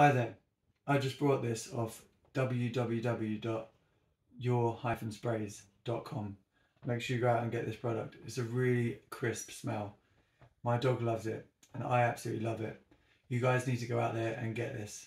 Hi there. I just brought this off www.your-sprays.com. Make sure you go out and get this product. It's a really crisp smell. My dog loves it and I absolutely love it. You guys need to go out there and get this.